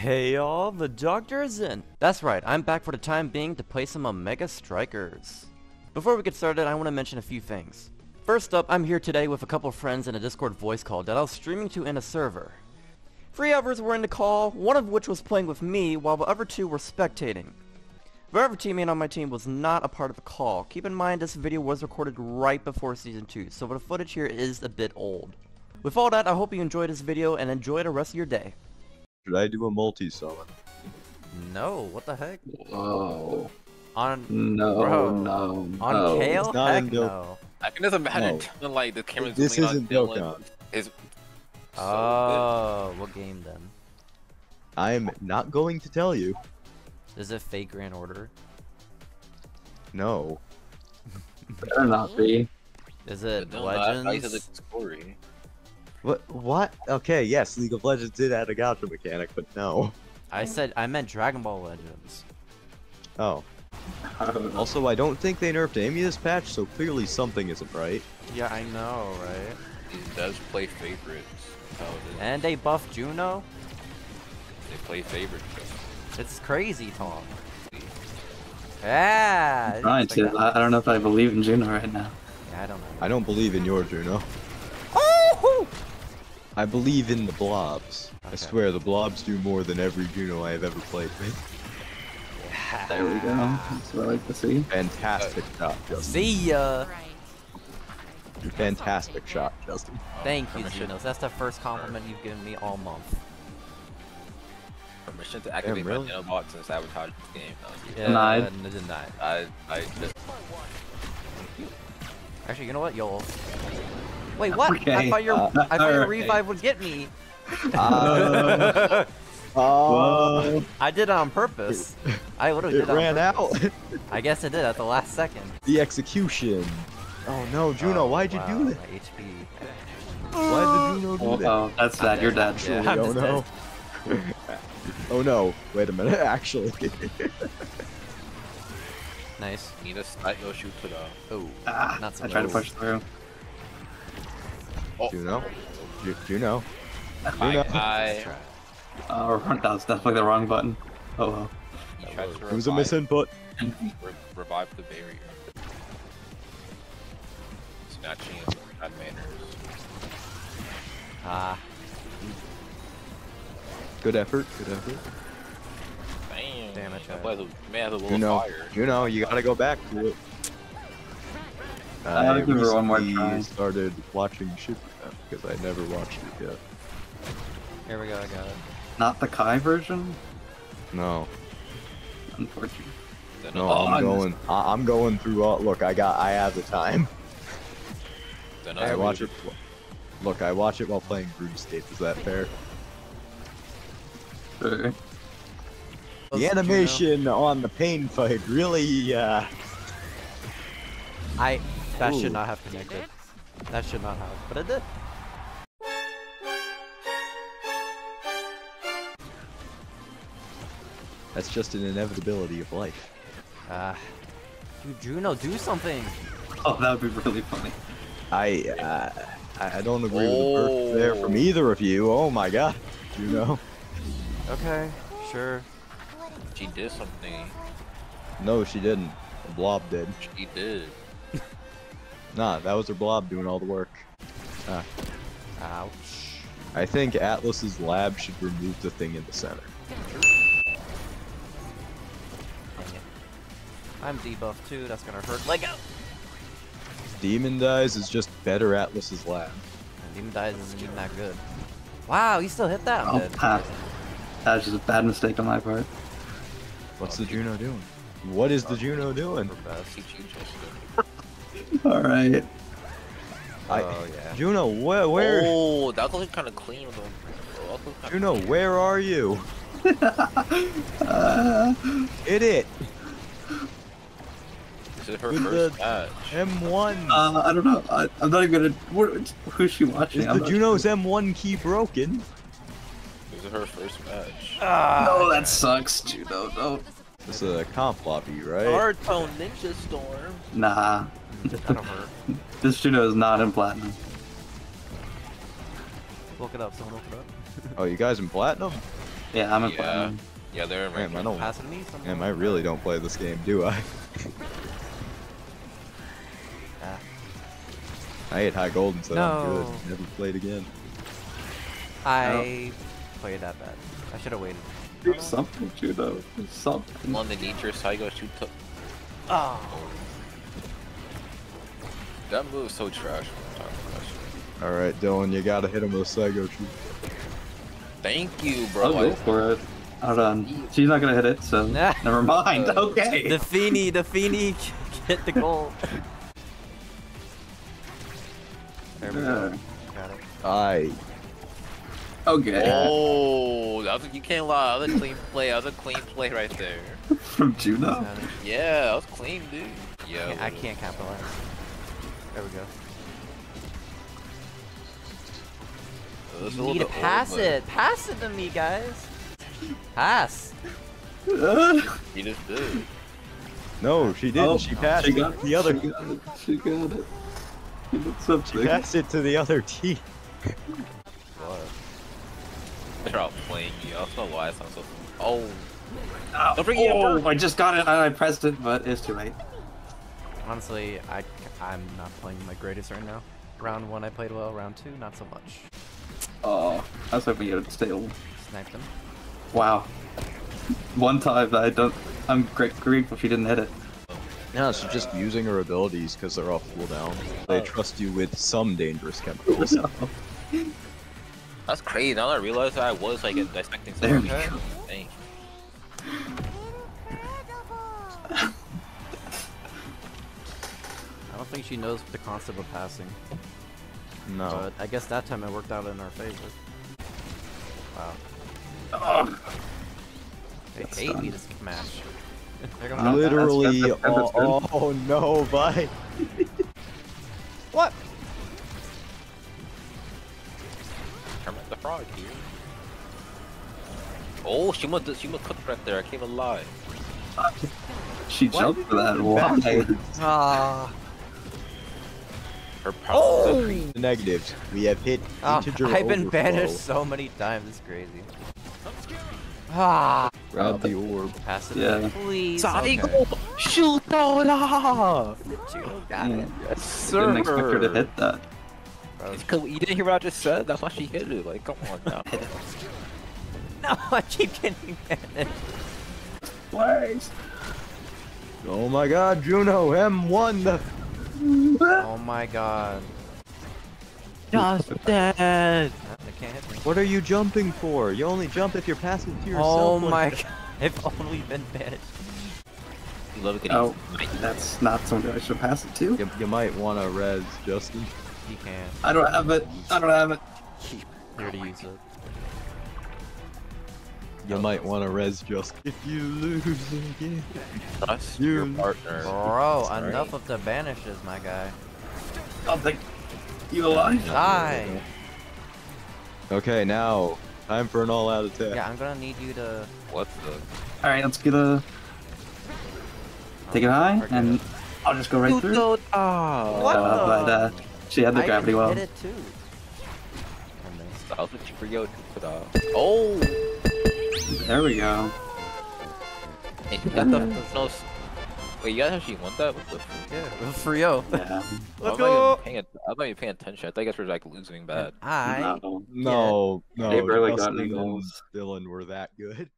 Hey y'all, the doctor is in. That's right, I'm back for the time being to play some Omega Strikers. Before we get started, I want to mention a few things. First up, I'm here today with a couple friends in a Discord voice call that I was streaming to in a server. Three others were in the call, one of which was playing with me, while the other two were spectating. The other teammate on my team was not a part of the call. Keep in mind this video was recorded right before Season 2, so the footage here is a bit old. With all that, I hope you enjoyed this video and enjoy the rest of your day. Should I do a multi-summon? No, what the heck? Whoa. On No, Bro. no, on no. Kale? it's not Heck no. I can just imagine No. like the camera This zooming isn't on Dylan. Dokkan. Is so Oh, what game then? I am not going to tell you. Is it Fate Grand Order? No. Better not be. Is good. it No, I- I said Legends? the story. What? What? Okay, yes, League of Legends did add a gacha mechanic, but no. I said I meant Dragon Ball Legends. Oh. I don't know. Also, I don't think they nerfed Amy this patch, so clearly something isn't right. Yeah, I know, right? He does play favorites. That's how it is. And they buffed Juno. They play favorites. It's crazy Tom. Yeah. I'm trying to. I, I don't know if I believe in Juno right now. Yeah, I don't know. I don't believe in your Juno. I believe in the blobs. I swear, the blobs do more than every Juno I have ever played with. There we go. That's what I like to see. Fantastic shot, Justin. See ya. Fantastic shot, Justin. Thank you, Junos. That's the first compliment you've given me all month. Permission to activate really? my nanobots and sabotage this game. No, Yeah, Denied. n- Denied. I, I just Actually, you know what? You'll. Wait, what? I thought your uh, I thought your alright. revive would get me. Uh, Whoa. I did it on purpose. I literally it did it ran on out. I guess it did at the last second. the execution. Oh no, Juno, Oh, why'd you wow, do that? my HP. Why did Juno do Oh, that? oh, that's bad. You're dead. Actually, I'm oh just no. oh no, wait a minute, actually. Nice. need a snipe Yoshu to the. Oh, Ah, not so I tried to push through. Oh, Juno? Ju- Juno? my Juno? guy. Oh, that was definitely the wrong button. Oh well. He tried to It was a revive- misinput. re- revive the barrier. Snatching his bad manners. Ah, Good effort, good effort. Damn. Damn it, That Chad. was a man has a little Juno, fire. Juno, you gotta go back to it. I'll give her one more recently try. started watching Shippuden because I never watched it yet. here we go. I got it. Not the Kai version? No, Unfortunately. No, Oh, I'm I'm- going. I- I'm going through all. Look, I got. I have the time. then I a- watch it. Look, I watch it while playing RuneScape. Is that fair? Sure. The animation on the pain fight really. Uh, I that Ooh. should not have connected. That should not have, but it did. that's just an inevitability of life. Ah, dude, Juno, do something. Oh, that would be really funny. I. Uh, I I don't agree with the birth there from Oh. either of you. Oh my god. You know. Okay, sure. she did something. No, she didn't. The blob did. She did. Nah, that was her blob doing all the work. Ah, Ouch. I think Atlas's lab should remove the thing in the center. Dang it. I'm debuffed too. That's gonna hurt. Let go. Demon Dais is just better Atlas's lab. And Demon Dais isn't even that good. Wow, you still hit that. I'm Oh, pass. That was just a bad mistake on my part. What's the Juno doing? What is the Juno doing? For best. She cheat just Alright. I- Oh yeah. Juno, where, where? Oh, that looks kind of clean with him. Oh, that looks kinda Juno, where are you? Uh, Hit it. This is her With first the- match. M1. uh, I don't know. I, I'm not even gonna. What, who's she watching? is I'm the Juno's sure. M1 key broken? This is her first match. Ah, No, that sucks, Juno. No. This is a comp lobby, right? Hardtone Ninja Storm. Nah. That'll hurt. This Juno is not in platinum. Look it up. Someone look it up. Oh, you guys in platinum? Yeah, I'm in Yeah. platinum. Yeah, they're in Damn, I don't. Pass me. someone. Damn, I really don't play this game, do I? Ah. I ate high gold and said I'm good. Never played again. I played that bad. I should have waited. There's something, Judo. There's something. On the nature side goes shoot. Oh. That move is so trash. when I'm talking about shit. All right, Dylan, you gotta hit him with a Saigo shoot. Thank you, bro. I'll bro. go for it. Hold on. She's not gonna hit it, so Nah. never mind. Uh, Okay. The Finii, the Finii, hit the goal. There we go. Got it. I. Okay. Oh, that was, you can't lie. That was a clean play. That was a clean play right there. From Juno. Yeah, that was clean, dude. Yeah. I can't capitalize. There we go. Oh, it was a You need to pass old, but it. Pass it to me, guys. Pass. He just did. No, she didn't. Oh, she passed she it got to the other. She got it. She got it. She She passed it to the other team. What? They're out playing you. I oh. uh, don't know why it sounds so. Oh, Oh, Don't bring oh, up. I just got it. and I pressed it, but it's too late. Honestly, I I'm not playing my greatest right now. Round one I played well. Round two not so much. Oh, I was hoping you'd still. Sniped him. Wow. One time I don't. I'm great grateful she didn't hit it. No, she's just using her abilities because they're off cooldown. They oh. trust you with some dangerous chemicals. That's crazy. Now that I realize that I was like dissecting There we go. Dang. I don't think she knows the concept of passing. No. But I guess that time it worked out in our favor. Wow. Oh, They That's hate me to smash. They're gonna Literally. that's- that's- that's oh, oh no, bye. What? Frog here. Oh, she must she must cook right there. I can't even lie. she jumped for that. Why? Ah. Her power. The negatives. We have hit Oh, integer I've been overflow. banished so many times. It's crazy. Ah. Grab the orb. Pass it. Yeah. Please. Saigo, Okay. shoot that off. Got it. Yes, Didn't expect her to hit that. Bro, It's 'cause you didn't hear what I just said. That's why she hit it. Like, come on now. No, I keep getting banished. Twice. Oh my god, Juno M1 the Oh my god. Just dead. They can't hit me. What are you jumping for? You only jump if you're passing to yourself. Oh my that. god. I've only been banished. You love it. Oh, that's not something I should pass it to. You, you might want to res, Justin. He can't. I don't have it. I don't have it. Here to use it. You might want to res just if you lose again. Trust You- your partner. Bro, Sorry. enough of the banishes, my guy. I'll take you alive. Die! Okay, now time for an all-out attack. Yeah, I'm gonna need you to. What the? All right, let's get a take it high, and. I'll just go right through. What Uh, but uh, the? She had the I gravity even well. hit it too. I missed. I'll put you for yo. Oh. There we go. Hey, you the no. Wait, you guys actually want that? What the? f- Yeah, for yo. Yeah. Let's I'm go. Not paying, I'm not even paying attention. I thought you guys were like losing bad. I. No. No, no, They barely got Justin any and goals. Dylan were that good.